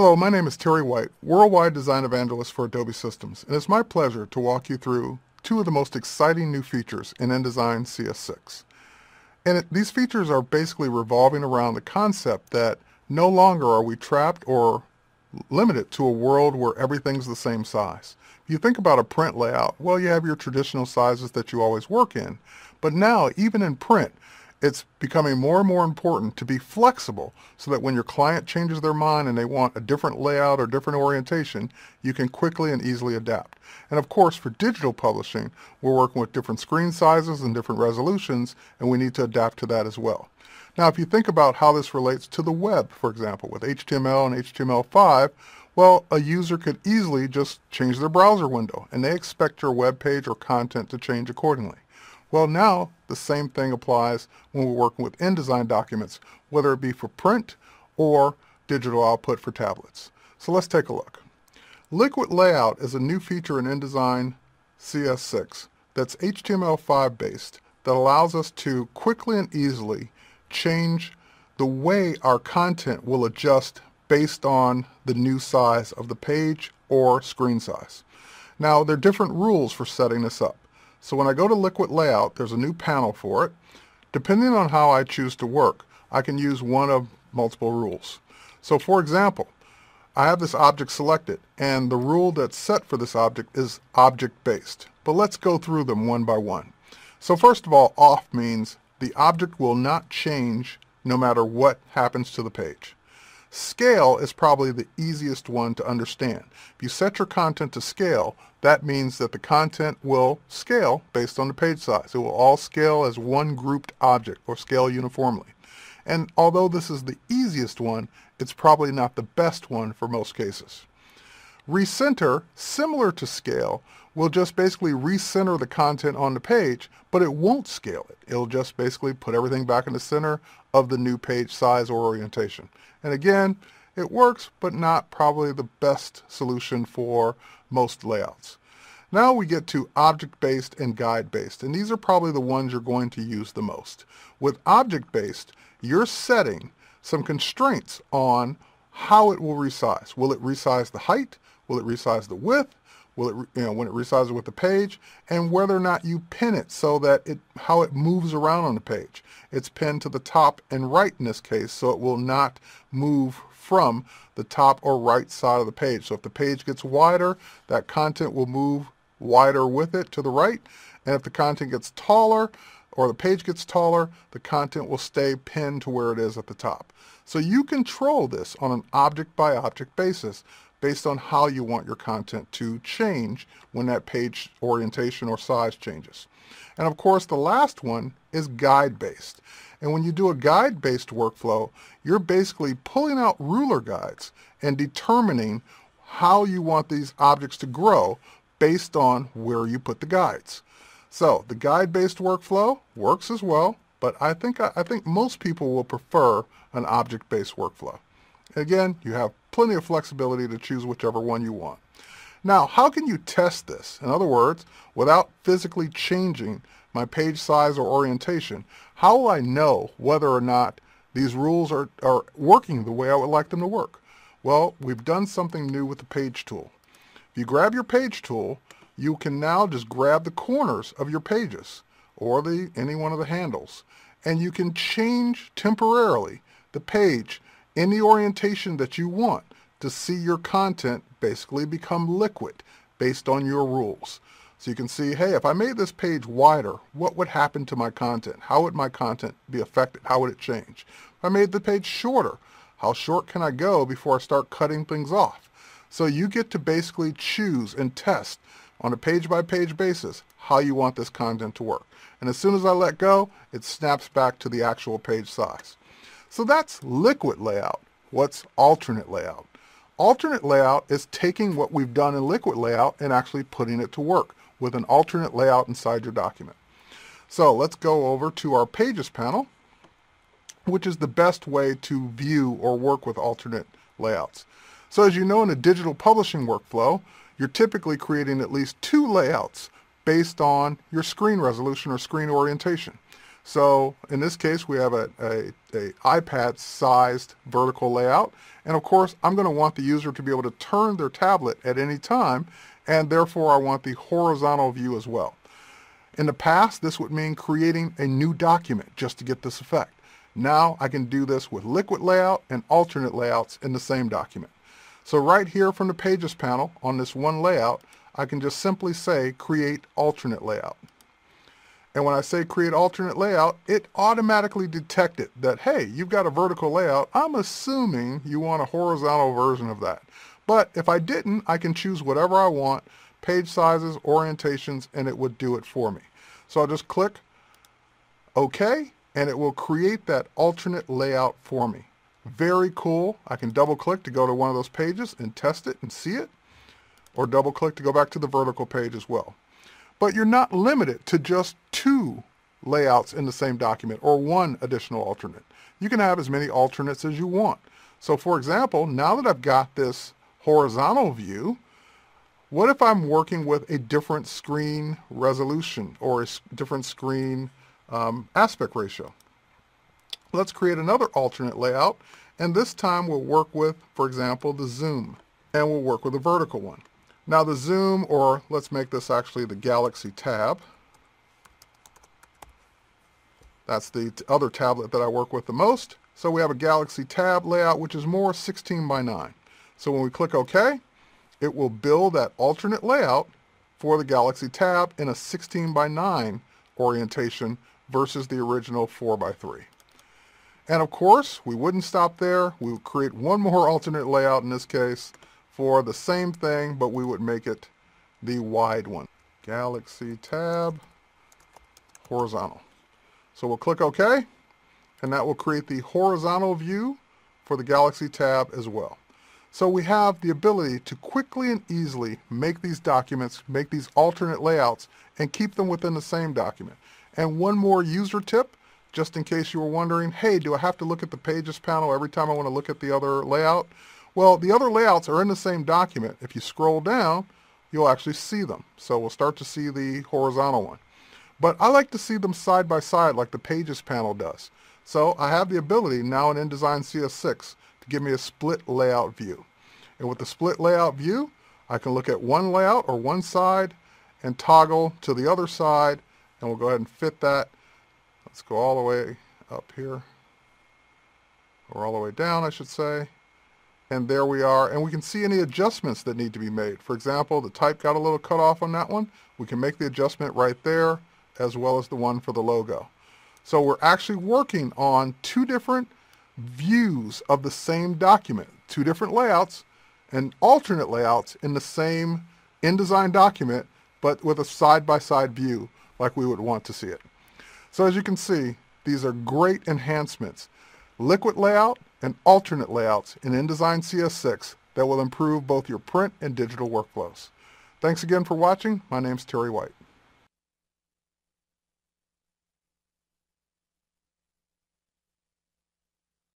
Hello, my name is Terry White, Worldwide Design Evangelist for Adobe Systems, and it's my pleasure to walk you through two of the most exciting new features in InDesign CS6. And it, these features are basically revolving around the concept that no longer are we trapped or limited to a world where everything's the same size. If you think about a print layout, well, you have your traditional sizes that you always work in. But now, even in print, it's becoming more and more important to be flexible so that when your client changes their mind and they want a different layout or different orientation, you can quickly and easily adapt. And of course, for digital publishing, we're working with different screen sizes and different resolutions, and we need to adapt to that as well. Now, if you think about how this relates to the web, for example, with HTML and HTML5, well, a user could easily just change their browser window, and they expect your web page or content to change accordingly. Well, now the same thing applies when we're working with InDesign documents, whether it be for print or digital output for tablets. So let's take a look. Liquid Layout is a new feature in InDesign CS6 that's HTML5 based that allows us to quickly and easily change the way our content will adjust based on the new size of the page or screen size. Now, there are different rules for setting this up. So when I go to Liquid Layout, there's a new panel for it. Depending on how I choose to work, I can use one of multiple rules. So for example, I have this object selected, and the rule that's set for this object is object-based. But let's go through them one by one. So first of all, off means the object will not change no matter what happens to the page. Scale is probably the easiest one to understand. If you set your content to scale, that means that the content will scale based on the page size. It will all scale as one grouped object or scale uniformly. And although this is the easiest one, it's probably not the best one for most cases. Recenter, similar to scale, will just basically recenter the content on the page, but it won't scale it. It'll just basically put everything back in the center of the new page size or orientation. And again, it works, but not probably the best solution for most layouts. Now we get to object-based and guide-based, and these are probably the ones you're going to use the most. With object-based, you're setting some constraints on how it will resize. Will it resize the height? Will it resize the width? Will it, you know, when it resizes with the page? And whether or not you pin it so that it, how it moves around on the page. It's pinned to the top and right in this case, so it will not move from the top or right side of the page. So if the page gets wider, that content will move wider with it to the right. And if the content gets taller, or the page gets taller, the content will stay pinned to where it is at the top. So you control this on an object by object basis based on how you want your content to change when that page orientation or size changes. And of course, the last one is guide-based. And when you do a guide-based workflow, you're basically pulling out ruler guides and determining how you want these objects to grow based on where you put the guides. So the guide-based workflow works as well, but I think, I think most people will prefer an object-based workflow. Again, you have plenty of flexibility to choose whichever one you want. Now, how can you test this? In other words, without physically changing my page size or orientation, how will I know whether or not these rules are, are working the way I would like them to work? Well, we've done something new with the page tool. If you grab your page tool, you can now just grab the corners of your pages or the any one of the handles and you can change temporarily the page the orientation that you want to see your content basically become liquid based on your rules. So you can see, hey, if I made this page wider, what would happen to my content? How would my content be affected? How would it change? If I made the page shorter, how short can I go before I start cutting things off? So you get to basically choose and test on a page-by-page -page basis how you want this content to work. And as soon as I let go, it snaps back to the actual page size. So that's liquid layout. What's alternate layout? Alternate layout is taking what we've done in liquid layout and actually putting it to work with an alternate layout inside your document. So let's go over to our Pages panel, which is the best way to view or work with alternate layouts. So as you know in a digital publishing workflow, you're typically creating at least two layouts based on your screen resolution or screen orientation. So in this case, we have a, a, a iPad-sized vertical layout. And of course, I'm going to want the user to be able to turn their tablet at any time, and therefore I want the horizontal view as well. In the past, this would mean creating a new document just to get this effect. Now I can do this with liquid layout and alternate layouts in the same document. So right here from the Pages panel on this one layout, I can just simply say create alternate layout. And when I say create alternate layout, it automatically detected that, hey, you've got a vertical layout. I'm assuming you want a horizontal version of that. But if I didn't, I can choose whatever I want, page sizes, orientations, and it would do it for me. So I'll just click OK, and it will create that alternate layout for me. Very cool. I can double click to go to one of those pages and test it and see it, or double click to go back to the vertical page as well. But you're not limited to just two layouts in the same document or one additional alternate. You can have as many alternates as you want. So for example, now that I've got this horizontal view, what if I'm working with a different screen resolution or a different screen um, aspect ratio? Let's create another alternate layout and this time we'll work with, for example, the Xoom and we'll work with a vertical one. Now the Xoom, or let's make this actually the Galaxy tab. That's the other tablet that I work with the most. So we have a Galaxy tab layout, which is more 16 by 9. So when we click OK, it will build that alternate layout for the Galaxy tab in a 16 by 9 orientation versus the original 4 by 3. And of course, we wouldn't stop there. We would create one more alternate layout in this case for the same thing, but we would make it the wide one. Galaxy tab, horizontal. So we'll click OK, and that will create the horizontal view for the Galaxy tab as well. So we have the ability to quickly and easily make these documents, make these alternate layouts, and keep them within the same document. And one more user tip, just in case you were wondering, hey, do I have to look at the Pages panel every time I want to look at the other layout? Well, the other layouts are in the same document. If you scroll down, you'll actually see them. So we'll start to see the horizontal one. But I like to see them side by side like the Pages panel does. So I have the ability now in InDesign CS6 to give me a split layout view. And with the split layout view, I can look at one layout or one side and toggle to the other side and we'll go ahead and fit that. Let's go all the way up here or all the way down I should say and there we are. And we can see any adjustments that need to be made. For example, the type got a little cut off on that one. We can make the adjustment right there, as well as the one for the logo. So we're actually working on two different views of the same document, two different layouts and alternate layouts in the same InDesign document, but with a side-by-side -side view like we would want to see it. So as you can see, these are great enhancements. Liquid layout and alternate layouts in InDesign CS6 that will improve both your print and digital workflows. Thanks again for watching. My name is Terry White.